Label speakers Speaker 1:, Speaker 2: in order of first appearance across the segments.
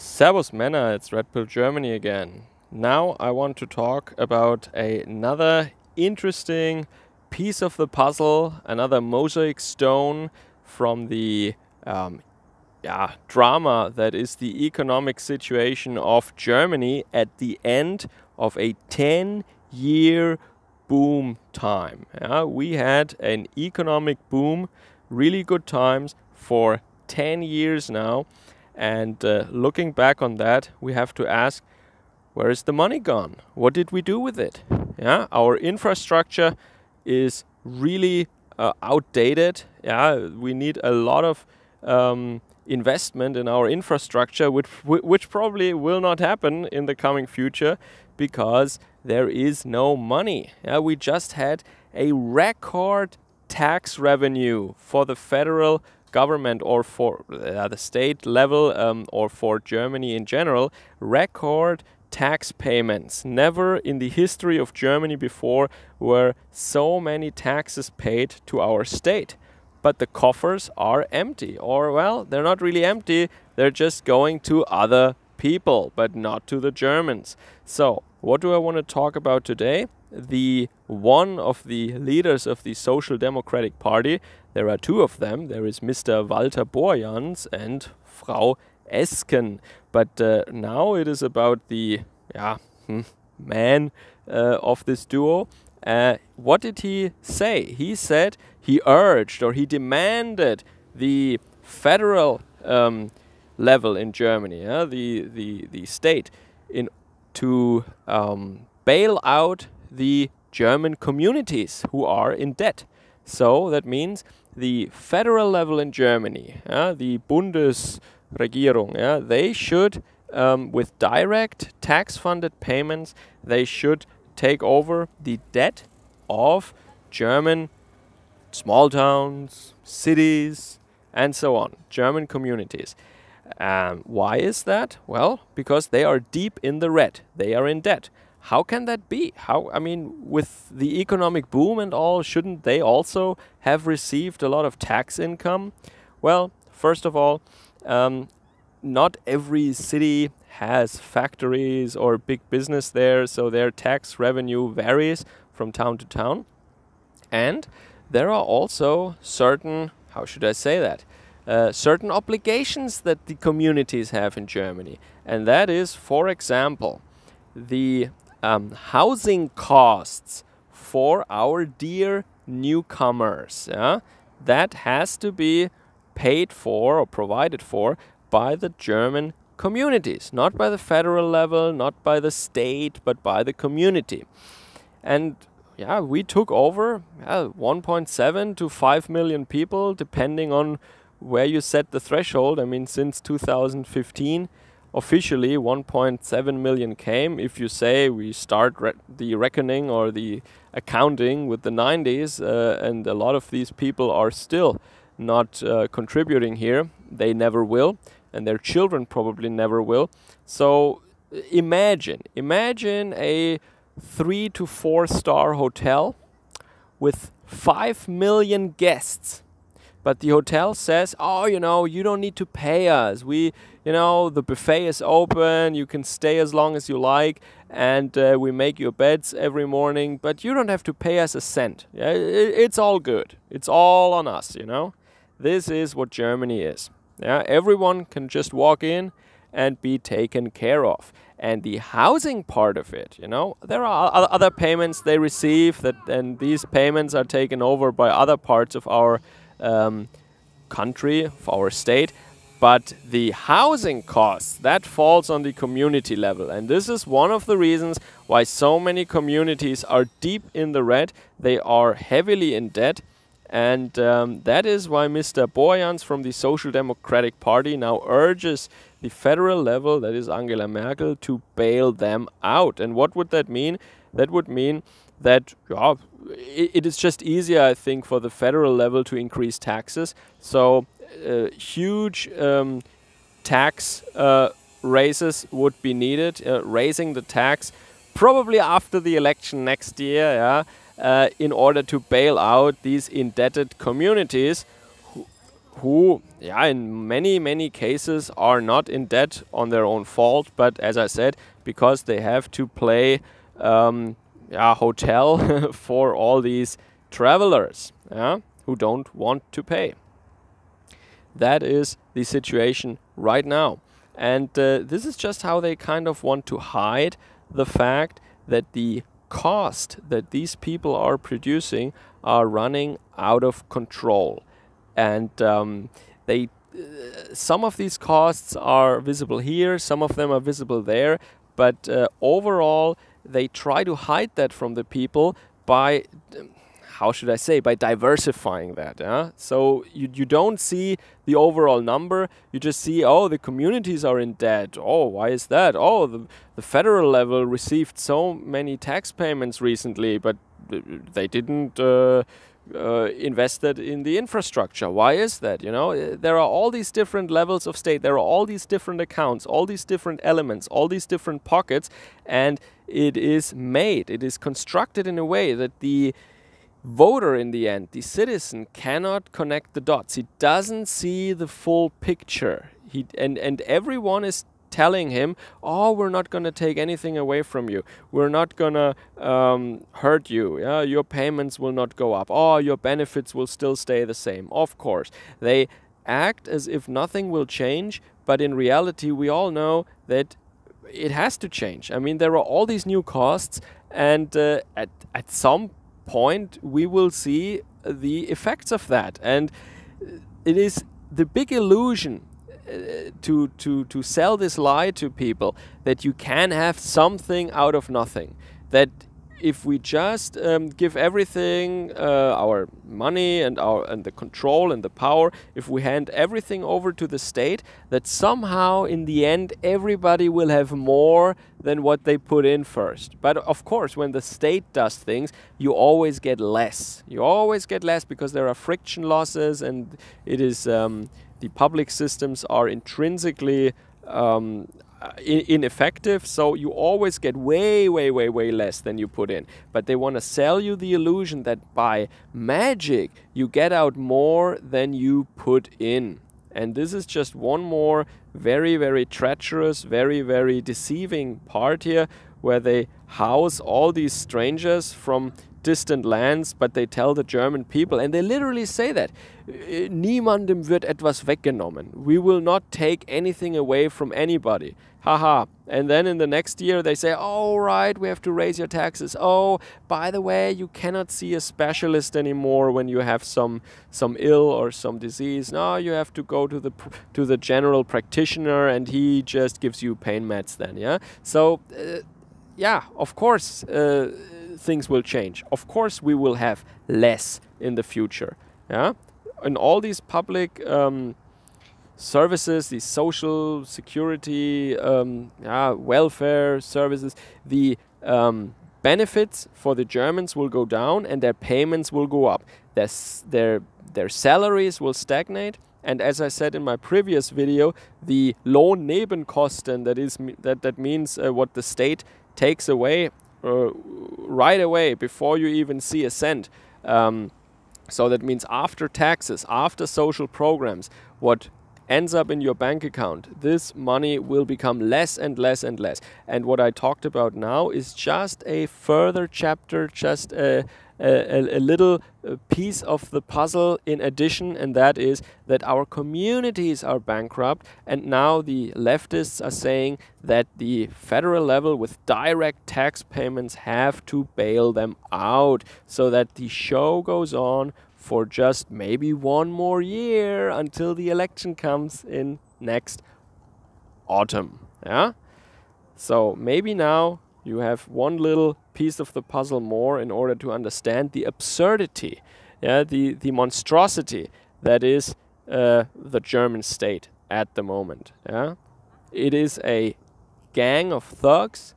Speaker 1: Servus Männer, it's Red Pill Germany again. Now I want to talk about another interesting piece of the puzzle, another mosaic stone from the um, yeah, drama that is the economic situation of Germany at the end of a 10 year boom time. Yeah, we had an economic boom, really good times for 10 years now and uh, looking back on that, we have to ask, where is the money gone? What did we do with it? Yeah, our infrastructure is really uh, outdated. Yeah, we need a lot of um, investment in our infrastructure, which which probably will not happen in the coming future because there is no money. Yeah, we just had a record tax revenue for the federal government or for uh, the state level um, or for Germany in general, record tax payments. Never in the history of Germany before were so many taxes paid to our state. But the coffers are empty, or well, they're not really empty, they're just going to other people, but not to the Germans. So, what do I want to talk about today? The one of the leaders of the Social Democratic Party, there are two of them. There is Mr. Walter Borjans and Frau Esken. But uh, now it is about the yeah, hmm, man uh, of this duo. Uh, what did he say? He said he urged or he demanded the federal um, level in Germany, the, the, the state, in to um, bail out the German communities who are in debt. So that means the federal level in Germany, uh, the Bundesregierung, they should, um, with direct tax-funded payments, they should take over the debt of German small towns, cities, and so on, German communities. Um, why is that? Well, because they are deep in the red. They are in debt. How can that be? How I mean, with the economic boom and all, shouldn't they also have received a lot of tax income? Well, first of all, um, not every city has factories or big business there, so their tax revenue varies from town to town. And there are also certain, how should I say that? Uh, certain obligations that the communities have in Germany. And that is, for example, the um, housing costs for our dear newcomers. Yeah? That has to be paid for or provided for by the German communities, not by the federal level, not by the state, but by the community. And yeah, we took over yeah, 1.7 to 5 million people, depending on where you set the threshold. I mean, since 2015, officially 1.7 million came. If you say we start re the reckoning or the accounting with the 90s, uh, and a lot of these people are still not uh, contributing here, they never will, and their children probably never will. So imagine, imagine a three to four star hotel with 5 million guests but the hotel says, oh, you know, you don't need to pay us. We, you know, the buffet is open. You can stay as long as you like, and uh, we make your beds every morning. But you don't have to pay us a cent. Yeah, it, it's all good. It's all on us. You know, this is what Germany is. Yeah, everyone can just walk in and be taken care of. And the housing part of it, you know, there are other payments they receive that, and these payments are taken over by other parts of our um, country, for our state, but the housing costs that falls on the community level and this is one of the reasons why so many communities are deep in the red they are heavily in debt and um, that is why Mr. Borjans from the Social Democratic Party now urges the federal level, that is Angela Merkel, to bail them out. And what would that mean? That would mean that yeah, it, it is just easier, I think, for the federal level to increase taxes. So uh, huge um, tax uh, raises would be needed, uh, raising the tax probably after the election next year, yeah, uh, in order to bail out these indebted communities who, yeah, in many, many cases are not in debt on their own fault, but as I said, because they have to play um, yeah, hotel for all these travelers yeah, who don't want to pay. That is the situation right now. And uh, this is just how they kind of want to hide the fact that the cost that these people are producing are running out of control. And um, they uh, some of these costs are visible here, some of them are visible there, but uh, overall they try to hide that from the people by how should I say, by diversifying that. Yeah? So you, you don't see the overall number, you just see, oh, the communities are in debt. Oh, why is that? Oh, the, the federal level received so many tax payments recently, but they didn't uh, uh, invested in the infrastructure. Why is that? You know, uh, there are all these different levels of state. There are all these different accounts, all these different elements, all these different pockets, and it is made. It is constructed in a way that the voter in the end, the citizen, cannot connect the dots. He doesn't see the full picture. He and and everyone is telling him, "Oh, we're not going to take anything away from you. We're not going to um, hurt you. Yeah, your payments will not go up. Oh, your benefits will still stay the same." Of course, they act as if nothing will change, but in reality, we all know that it has to change. I mean, there are all these new costs, and uh, at at some point we will see the effects of that. And it is the big illusion to to to sell this lie to people that you can have something out of nothing. That if we just um, give everything uh, our money and our and the control and the power if we hand everything over to the state that somehow in the end everybody will have more than what they put in first. But of course when the state does things you always get less. You always get less because there are friction losses and it is um, the public systems are intrinsically um, ineffective so you always get way way way way less than you put in. But they want to sell you the illusion that by magic you get out more than you put in. And this is just one more very very treacherous very very deceiving part here where they house all these strangers from distant lands, but they tell the German people, and they literally say that, äh, niemandem wird etwas weggenommen. We will not take anything away from anybody. Haha. And then in the next year they say, oh, right, we have to raise your taxes. Oh, by the way, you cannot see a specialist anymore when you have some some ill or some disease. No, you have to go to the to the general practitioner, and he just gives you pain meds. Then, yeah. So, uh, yeah, of course. Uh, things will change. Of course, we will have less in the future. Yeah, in all these public um, services, these social security, um, yeah, welfare services, the um, benefits for the Germans will go down and their payments will go up. Their, their, their salaries will stagnate. And as I said in my previous video, the Lohnnebenkosten, that is that that means uh, what the state takes away uh, right away before you even see a cent. Um, so that means after taxes, after social programs, what ends up in your bank account, this money will become less and less and less. And what I talked about now is just a further chapter, just a, a, a, little uh, piece of the puzzle in addition, and that is that our communities are bankrupt, and now the leftists are saying that the federal level with direct tax payments have to bail them out so that the show goes on for just maybe one more year until the election comes in next autumn. Yeah? So maybe now you have one little piece of the puzzle more in order to understand the absurdity, yeah, the, the monstrosity that is uh, the German state at the moment. Yeah? It is a gang of thugs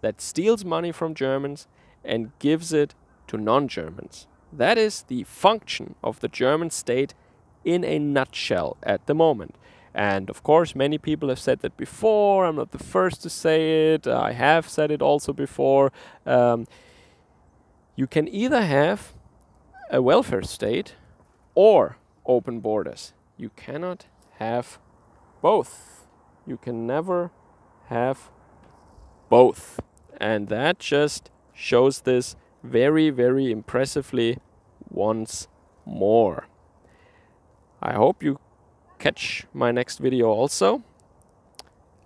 Speaker 1: that steals money from Germans and gives it to non-Germans. That is the function of the German state in a nutshell at the moment. And of course, many people have said that before. I'm not the first to say it. I have said it also before. Um, you can either have a welfare state or open borders. you cannot have both. You can never have both. And that just shows this very, very impressively once more. I hope you catch my next video also.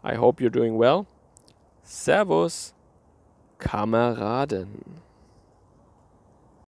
Speaker 1: I hope you're doing well. Servus, Kameraden.